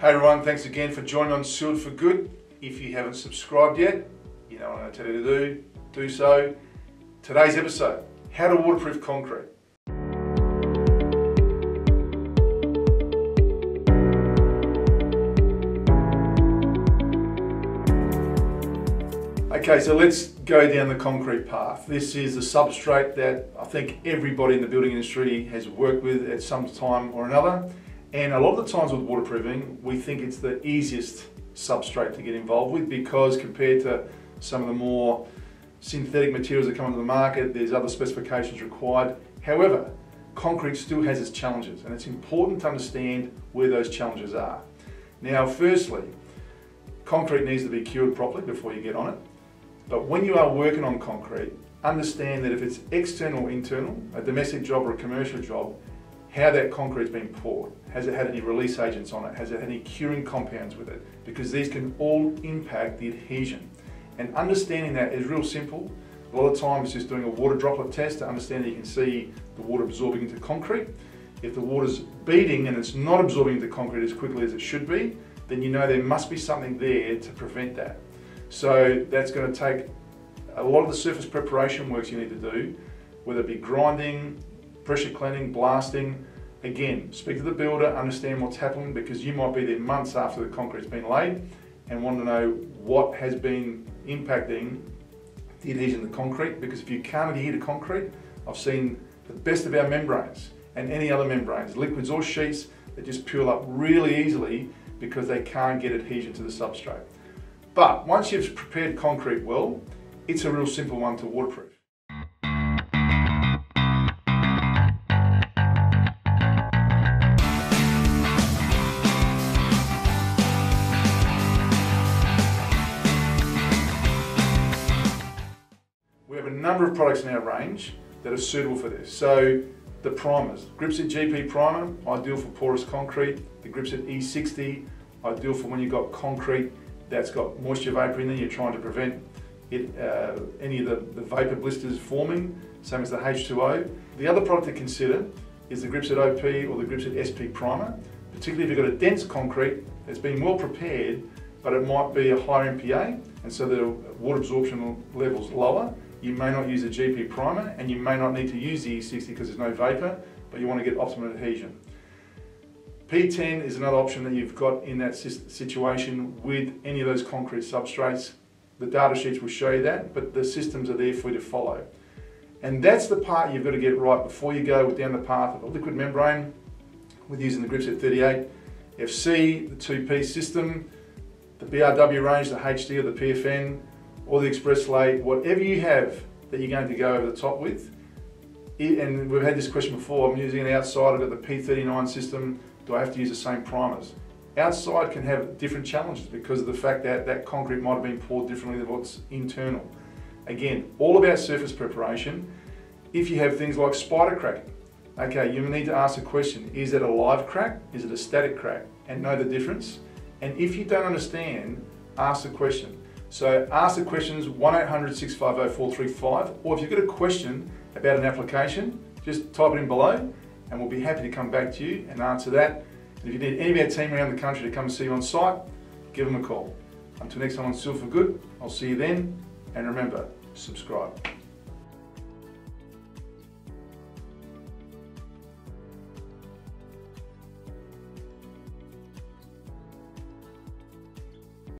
Hey everyone, thanks again for joining on Sealed for Good. If you haven't subscribed yet, you know what to tell you to do, do so. Today's episode, how to waterproof concrete. Okay, so let's go down the concrete path. This is a substrate that I think everybody in the building industry has worked with at some time or another. And a lot of the times with waterproofing, we think it's the easiest substrate to get involved with because compared to some of the more synthetic materials that come onto the market, there's other specifications required. However, concrete still has its challenges and it's important to understand where those challenges are. Now, firstly, concrete needs to be cured properly before you get on it. But when you are working on concrete, understand that if it's external or internal, a domestic job or a commercial job, how that concrete's been poured. Has it had any release agents on it? Has it had any curing compounds with it? Because these can all impact the adhesion. And understanding that is real simple. A lot of times it's just doing a water droplet test to understand that you can see the water absorbing into concrete. If the water's beading and it's not absorbing into concrete as quickly as it should be, then you know there must be something there to prevent that. So that's going to take a lot of the surface preparation works you need to do, whether it be grinding, pressure cleaning, blasting. Again, speak to the builder, understand what's happening because you might be there months after the concrete's been laid and want to know what has been impacting the adhesion of the concrete because if you can't adhere to concrete, I've seen the best of our membranes and any other membranes, liquids or sheets, that just peel up really easily because they can't get adhesion to the substrate. But once you've prepared concrete well, it's a real simple one to waterproof. Number of products in our range that are suitable for this. So the primers, Gripset GP primer, ideal for porous concrete. The Gripset E60, ideal for when you've got concrete that's got moisture vapor in there, you're trying to prevent it, uh, any of the, the vapor blisters forming, same as the H2O. The other product to consider is the Gripset OP or the Gripset SP primer, particularly if you've got a dense concrete that's been well prepared, but it might be a higher MPa, and so the water absorption level's lower. You may not use a GP primer, and you may not need to use the E60 because there's no vapor, but you want to get optimum adhesion. P10 is another option that you've got in that situation with any of those concrete substrates. The data sheets will show you that, but the systems are there for you to follow. And that's the part you've got to get right before you go down the path of a liquid membrane with using the Gripset 38, FC, the 2P system, the BRW range, the HD or the PFN, or the XpressLay, whatever you have that you're going to go over the top with. And we've had this question before, I'm using an outside, I've got the P39 system, do I have to use the same primers? Outside can have different challenges because of the fact that that concrete might have been poured differently than what's internal. Again, all about surface preparation. If you have things like spider cracking, okay, you need to ask a question, is it a live crack? Is it a static crack? And know the difference. And if you don't understand, ask the question. So ask the questions 1-800-650-435 or if you've got a question about an application, just type it in below and we'll be happy to come back to you and answer that. And if you need any of our team around the country to come and see you on site, give them a call. Until next time on Sealed for Good, I'll see you then, and remember, subscribe.